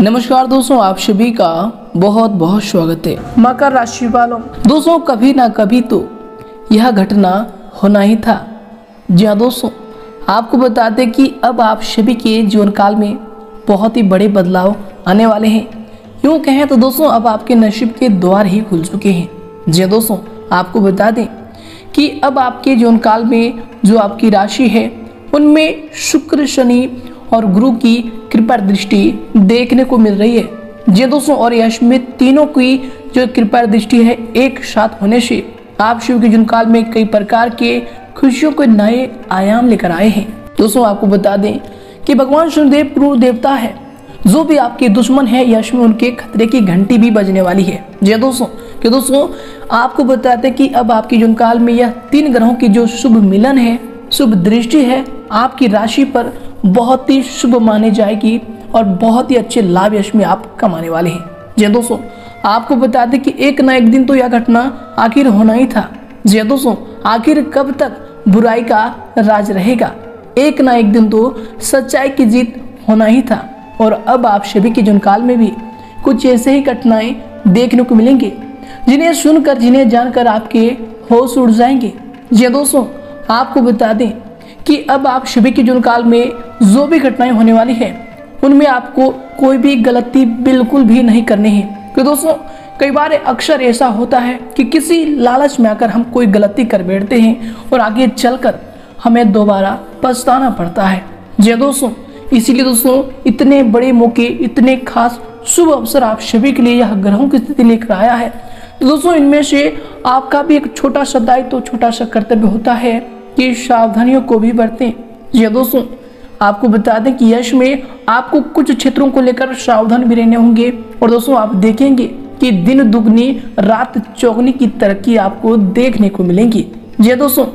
नमस्कार दोस्तों आप सभी का बहुत बहुत स्वागत है। मकर राशि वालों। दोस्तों कभी ना कभी तो यह घटना होना ही था। जी हाँ दोस्तों आपको बता दें कि अब आप सभी के जीवन काल में बहुत ही बड़े बदलाव आने वाले हैं। यूँ कहें तो दोस्तों अब आपके नसीब के द्वार ही खुल चुके हैं। जी हाँ दोस्तों आपको बता दें कि अब आपके जीवन काल में जो आपकी राशि है उनमें शुक्र शनि और गुरु की कृपा दृष्टि देखने को मिल रही है। जी दोस्तों, और यश में तीनों की जो कृपा दृष्टि है, एक साथ होने से आप शिव के काल में कई प्रकार के खुशियों के नए आयाम लेकर आए हैं। दोस्तों, आपको बता दें कि भगवान शनिदेव क्रूर देवता है। जो भी आपके दुश्मन है, यश में उनके खतरे की घंटी भी बजने वाली है। जी दोस्तों, कि दोस्तों, आपको बताते कि अब आपके जुनकाल में यह तीन ग्रहों की जो शुभ मिलन है, शुभ दृष्टि है, आपकी राशि पर बहुत ही शुभ मानी जाएगी और बहुत ही अच्छे लाभ यश में आप कमाने वाले हैं। जी दोस्तों, आपको बता दें कि एक ना एक दिन तो यह घटना आखिर होना ही था। जी दोस्तों, आखिर कब तक बुराई का राज रहेगा? एक ना एक दिन तो सच्चाई की जीत होना ही था। और अब आप सभी के जुनकाल में भी कुछ ऐसे ही घटनाएँ देखने को मिलेंगे, जिन्हें सुनकर, जिन्हें जानकर आपके होश उड़ जाएँगे। जी दोस्तों, आपको बता दें कि अब आप सभी के जुनकाल में जो भी घटनाएँ होने वाली है, उनमें आपको कोई भी गलती बिल्कुल भी नहीं करनी है। तो दोस्तों, कई बार अक्सर ऐसा होता है कि किसी लालच में आकर हम कोई गलती कर बैठते हैं और आगे चलकर हमें दोबारा पछताना पड़ता है। जी दोस्तों, इसीलिए दोस्तों, इतने बड़े मौके, इतने खास शुभ अवसर आप सभी के लिए यह ग्रहों की स्थिति लेकर आया है। तो दोस्तों, इनमें से आपका भी एक छोटा सा दायित्व तो छोटा सा कर्तव्य होता है कि सावधानियों को भी बरतें। जी दोस्तों आपको बता दें कि यश में आपको कुछ क्षेत्रों को लेकर सावधान भी रहने होंगे। और दोस्तों, आप देखेंगे कि दिन दुगनी, रात चौगनी की तरक्की आपको देखने को मिलेंगी। जी दोस्तों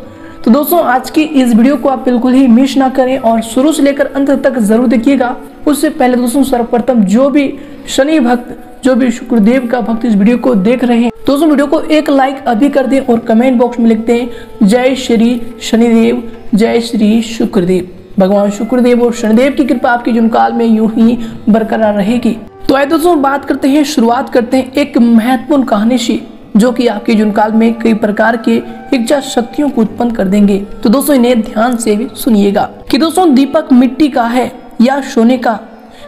तो दोस्तों, आज की इस वीडियो को आप बिल्कुल ही मिस ना करें और शुरू से लेकर अंत तक ज़रूर देखिएगा। उससे पहले दोस्तों, सर्वप्रथम जो भी शनि भक्त, जो भी शुक्रदेव का भक्त इस वीडियो को देख रहे हैं, दोस्तों, वीडियो को एक लाइक अभी कर दें और कमेंट बॉक्स में लिखते हैं, जय श्री शनिदेव, जय श्री शुक्रदेव। भगवान शुक्रदेव और शनिदेव की कृपा आपके जुनकाल में यूँ ही बरकरार रहेगी। तो आए दोस्तों, बात करते हैं, शुरुआत करते हैं एक महत्वपूर्ण कहानी से, जो कि आपके जुनकाल में कई प्रकार के इच्छा शक्तियों को उत्पन्न कर देंगे। तो दोस्तों, इन्हें ध्यान से भी सुनिएगा कि दोस्तों, दीपक मिट्टी का है या सोने का,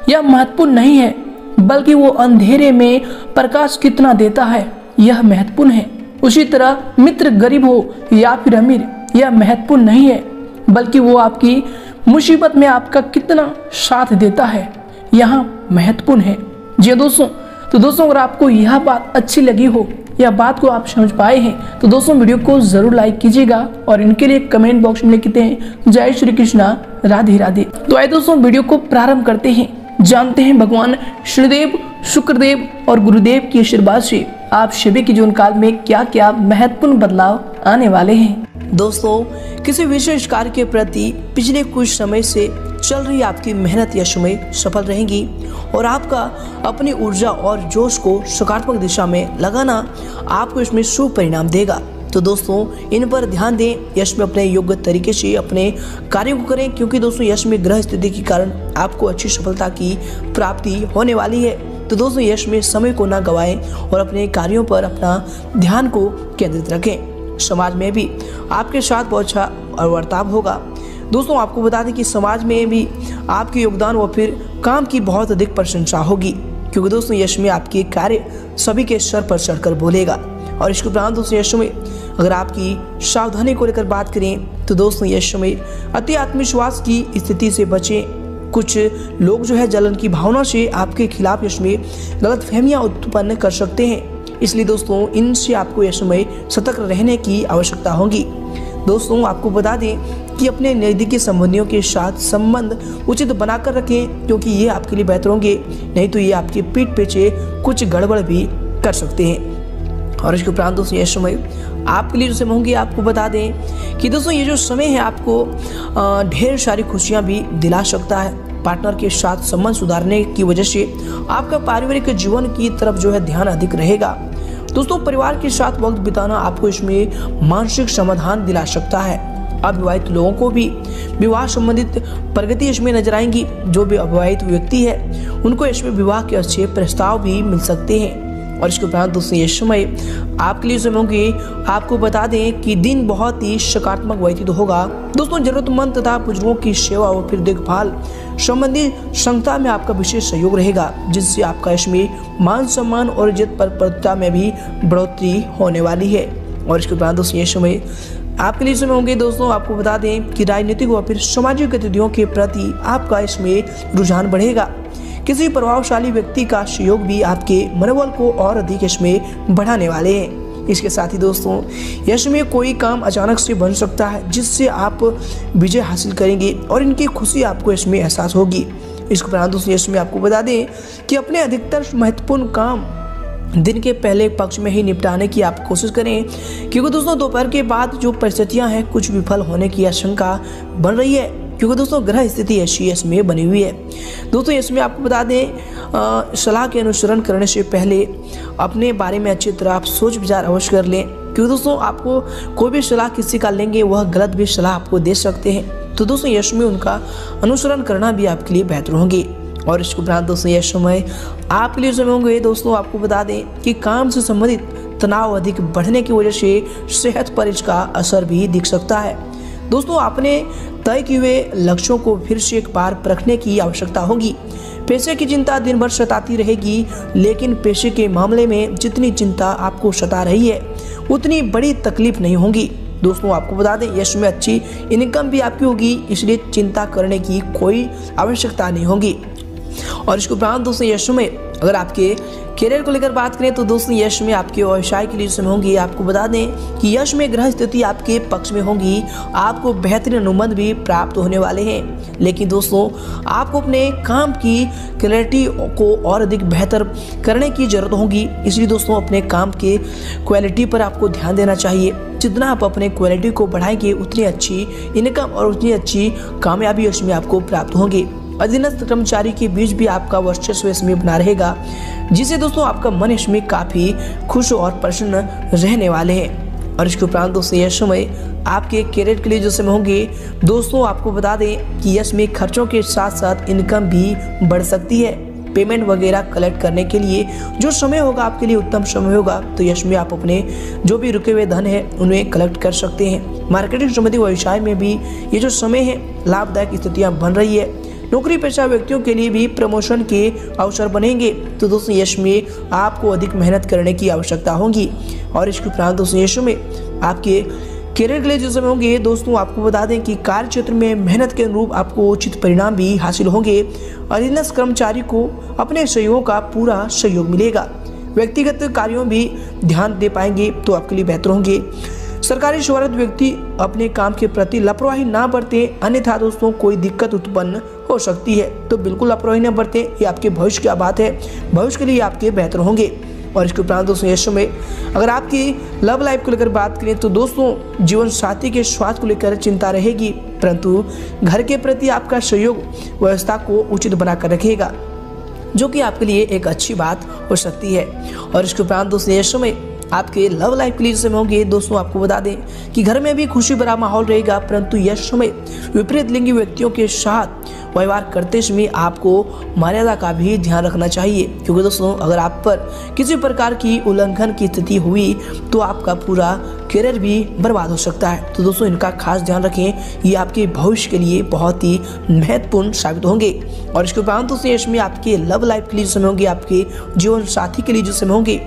यह महत्वपूर्ण नहीं है, बल्कि वो अंधेरे में प्रकाश कितना देता है, यह महत्वपूर्ण है। उसी तरह, मित्र गरीब हो या फिर अमीर, यह महत्वपूर्ण नहीं है, बल्कि वो आपकी मुसीबत में आपका कितना साथ देता है, यहाँ महत्वपूर्ण है। जी दोस्तों तो दोस्तों, अगर आपको यह बात अच्छी लगी हो, या बात को आप समझ पाए हैं तो दोस्तों, वीडियो को ज़रूर लाइक कीजिएगा और इनके लिए कमेंट बॉक्स में लिखते हैं, जय श्री कृष्णा, राधे राधे। तो आए दोस्तों, वीडियो को प्रारंभ करते हैं। जानते हैं भगवान श्रीदेव, शुक्रदेव और गुरुदेव के आशीर्वाद से आप सभी के जीवन काल में क्या क्या महत्वपूर्ण बदलाव आने वाले हैं। दोस्तों, किसी विशेष कार्य के प्रति पिछले कुछ समय से चल रही आपकी मेहनत यश में सफल रहेंगी और आपका अपनी ऊर्जा और जोश को सकारात्मक दिशा में लगाना आपको इसमें शुभ परिणाम देगा। तो दोस्तों, इन पर ध्यान दें, यश में अपने योग्य तरीके से अपने कार्यों को करें, क्योंकि दोस्तों, यश में ग्रह स्थिति के कारण आपको अच्छी सफलता की प्राप्ति होने वाली है। तो दोस्तों, यश में समय को ना गवाएँ और अपने कार्यों पर अपना ध्यान को केंद्रित रखें। समाज में भी आपके साथ बहुत अच्छा वर्ताव होगा। दोस्तों, आपको बता दें कि समाज में भी आपके योगदान व फिर काम की बहुत अधिक प्रशंसा होगी, क्योंकि दोस्तों, यश में आपके कार्य सभी के सर पर चढ़कर बोलेगा। और इसके उपरांत दोस्तों, यश में अगर आपकी सावधानी को लेकर बात करें तो दोस्तों, यश में अति आत्मविश्वास की स्थिति से बचें। कुछ लोग जो है जलन की भावना से आपके खिलाफ यश में गलत फहमियाँ उत्पन्न कर सकते हैं। इसलिए दोस्तों, इनसे आपको यह समय सतर्क रहने की आवश्यकता होगी। दोस्तों, आपको बता दें कि अपने नज़दीकी संबंधियों के साथ संबंध उचित बनाकर रखें, क्योंकि ये आपके लिए बेहतर होंगे। नहीं तो ये आपके पीठ पीछे कुछ गड़बड़ भी कर सकते हैं। और इसके उपरांत दोस्तों, यह समय आपके लिए जो समय होंगे, आपको बता दें कि दोस्तों, ये जो समय है आपको ढेर सारी खुशियाँ भी दिला सकता है। पार्टनर के साथ संबंध सुधारने की वजह से आपका पारिवारिक जीवन की तरफ़ जो है ध्यान अधिक रहेगा। दोस्तों, परिवार के साथ वक्त बिताना आपको इसमें मानसिक समाधान दिला सकता है। अविवाहित लोगों को भी विवाह संबंधित प्रगति इसमें नज़र आएँगी। जो भी अविवाहित व्यक्ति है, उनको इसमें विवाह के अच्छे प्रस्ताव भी मिल सकते हैं। और इसके उपरांत दोस्तों, ये समय आपके लिए समय होंगे। आपको बता दें कि दिन बहुत ही सकारात्मक व्यतीत होगा। दोस्तों, जरूरतमंद तथा बुज़ुर्गों की सेवा और फिर देखभाल संबंधी संस्था में आपका विशेष सहयोग रहेगा, जिससे आपका इसमें मान सम्मान और इज़्ज़त पर प्रतिता में भी बढ़ोतरी होने वाली है। और इसके उपरांत दोस्तों, ये समय आपके लिए समय होंगे। दोस्तों, आपको बता दें कि राजनीतिक व फिर सामाजिक गतिविधियों के प्रति आपका इसमें रुझान बढ़ेगा। किसी प्रभावशाली व्यक्ति का सहयोग भी आपके मनोबल को और अधिक इसमें बढ़ाने वाले हैं। इसके साथ ही दोस्तों, यश में कोई काम अचानक से बन सकता है, जिससे आप विजय हासिल करेंगे और इनकी खुशी आपको इसमें एहसास होगी। इसके उपरांत दोस्तों, यश में आपको बता दें कि अपने अधिकतर महत्वपूर्ण काम दिन के पहले पक्ष में ही निपटाने की आप कोशिश करें, क्योंकि दोस्तों, दोपहर के बाद जो परिस्थितियाँ हैं, कुछ विफल होने की आशंका बन रही है। क्योंकि दोस्तों, ग्रह स्थिति ऐसी इसमें बनी हुई है। दोस्तों इसमें आपको बता दें सलाह के अनुसरण करने से पहले अपने बारे में अच्छी तरह आप सोच विचार अवश्य कर लें। क्योंकि दोस्तों, आपको कोई भी सलाह किसी का लेंगे, वह गलत भी सलाह आपको दे सकते हैं। तो दोस्तों, यश में उनका अनुसरण करना भी आपके लिए बेहतर होंगे। और इसके उपरांत दोस्तों यह समय आपके लिए समय होंगे। दोस्तों, आपको बता दें कि काम से संबंधित तनाव अधिक बढ़ने की वजह से सेहत पर इसका असर भी दिख सकता है। दोस्तों, आपने तय किए हुए लक्ष्यों को फिर से एक बार परखने की आवश्यकता होगी। पैसे की चिंता दिन भर सताती रहेगी, लेकिन पैसे के मामले में जितनी चिंता आपको सता रही है, उतनी बड़ी तकलीफ़ नहीं होगी। दोस्तों, आपको बता दें, यश में अच्छी इनकम भी आपकी होगी, इसलिए चिंता करने की कोई आवश्यकता नहीं होगी। और इसके उपरांत दोस्तों यश में, अगर आपके करियर को लेकर बात करें तो दोस्तों यश में आपके व्यवसाय के लिए समय होंगी आपको बता दें कि यश में ग्रह स्थिति आपके पक्ष में होंगी, आपको बेहतरीन अनुबंध भी प्राप्त होने वाले हैं। लेकिन दोस्तों, आपको अपने काम की क्लैरिटी को और अधिक बेहतर करने की ज़रूरत होगी। इसलिए दोस्तों, अपने काम के क्वालिटी पर आपको ध्यान देना चाहिए। जितना आप अपने क्वालिटी को बढ़ाएँगे, उतनी अच्छी इनकम और उतनी अच्छी कामयाबी उसमें आपको प्राप्त होंगी। अधीनस्थ कर्मचारी के बीच भी आपका वर्चस्व इसमें बना रहेगा, जिससे दोस्तों आपका मन इसमें काफ़ी खुश और प्रसन्न रहने वाले हैं। और इसके उपरांत दोस्तों, यह समय आपके करियर के लिए जो समय होंगे, दोस्तों, आपको बता दें कि यश में खर्चों के साथ साथ इनकम भी बढ़ सकती है। पेमेंट वगैरह कलेक्ट करने के लिए जो समय होगा, आपके लिए उत्तम समय होगा। तो यश में आप अपने जो भी रुके हुए धन है, उन्हें कलेक्ट कर सकते हैं। मार्केटिंग संबंधी व्यवसाय में भी ये जो समय है, लाभदायक स्थितियाँ बन रही है। नौकरी पेशा व्यक्तियों के लिए भी प्रमोशन के अवसर बनेंगे। तो दोस्तों, यश में आपको अधिक मेहनत करने की आवश्यकता होगी। और इसके उपरांत दोस्तों, यश में आपके करियर के लिए जो समय होंगे, दोस्तों, आपको बता दें कि कार्य क्षेत्र में मेहनत के अनुरूप आपको उचित परिणाम भी हासिल होंगे अधीनस्थ कर्मचारी को अपने सहयोग का पूरा सहयोग मिलेगा। व्यक्तिगत कार्यों भी ध्यान दे पाएँगे तो आपके लिए बेहतर होंगे। सरकारी शोहरत व्यक्ति अपने काम के प्रति लापरवाही ना बरते, अन्यथा दोस्तों, कोई दिक्कत उत्पन्न हो सकती है। तो बिल्कुल लापरवाही न बरते, ये आपके भविष्य की बात है। भविष्य के लिए आपके बेहतर होंगे। और इसके उपरांत दोस्तों यशो में अगर आपकी लव लाइफ को लेकर बात करें तो दोस्तों, जीवन साथी के स्वास्थ्य को लेकर चिंता रहेगी। परंतु घर के प्रति आपका सहयोग व्यवस्था को उचित बनाकर रखेगा, जो कि आपके लिए एक अच्छी बात हो सकती है। और इसके उपरांत दोस्तों यशो में आपके लव लाइफ के लिए समय होंगे, दोस्तों, आपको बता दें कि घर में भी खुशी भरा माहौल रहेगा, परंतु यह समय विपरीत लिंगी व्यक्तियों के साथ व्यवहार करते समय आपको मर्यादा का भी ध्यान रखना चाहिए। क्योंकि दोस्तों, अगर आप पर किसी प्रकार की उल्लंघन की स्थिति हुई तो आपका पूरा करियर भी बर्बाद हो सकता है। तो दोस्तों, इनका खास ध्यान रखें, ये आपके भविष्य के लिए बहुत ही महत्वपूर्ण साबित होंगे। और इसके उपरांत दोस्तों इसमें आपके लव लाइफ के लिए समय होंगे, आपके जीवन साथी के लिए जो समय होंगे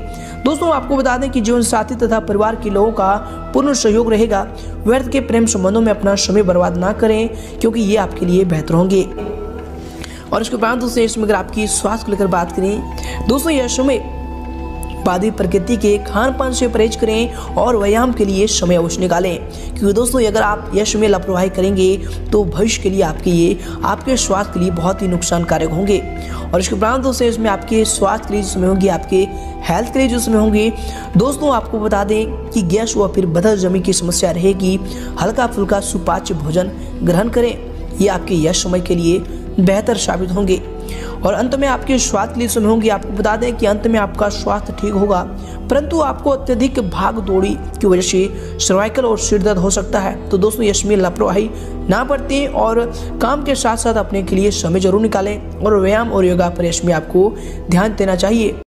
दोस्तों, आपको बता दें कि जीवन साथी तथा परिवार के लोगों का पूर्ण सहयोग रहेगा। व्यर्थ के प्रेम संबंधों में अपना समय बर्बाद ना करें, क्योंकि ये आपके लिए बेहतर होंगे। और इसके उपरांत दोस्तों इसमें अगर आपकी स्वास्थ्य को लेकर बात करें, दोस्तों, यह समय उत्पादी प्रकृति के खान पान से परहेज करें और व्यायाम के लिए समय अवश्य निकालें। क्योंकि दोस्तों, अगर आप यश में लापरवाही करेंगे तो भविष्य के लिए आपके ये, आपके स्वास्थ्य के लिए बहुत ही नुकसानकारक होंगे। और इसके उपरांत दोस्तों, इसमें आपके स्वास्थ्य के लिए जो समय होंगे, आपके हेल्थ के लिए जो समय होंगे, दोस्तों, आपको बता दें कि गैस व फिर बदल जमी की समस्या रहेगी। हल्का फुल्का सुपाच्य भोजन ग्रहण करें। ये आपके यश समय के लिए बेहतर साबित होंगे। और अंत में आपके स्वास्थ्य के लिए समय होंगी आपको बता दें कि अंत में आपका स्वास्थ्य ठीक होगा। परंतु आपको अत्यधिक भाग दौड़ी की वजह से सर्वाइकल और सिर दर्द हो सकता है। तो दोस्तों यशमी लापरवाही। ना बरतें और काम के साथ साथ अपने के लिए समय ज़रूर निकालें और व्यायाम और योगा पर इसमें आपको ध्यान देना चाहिए।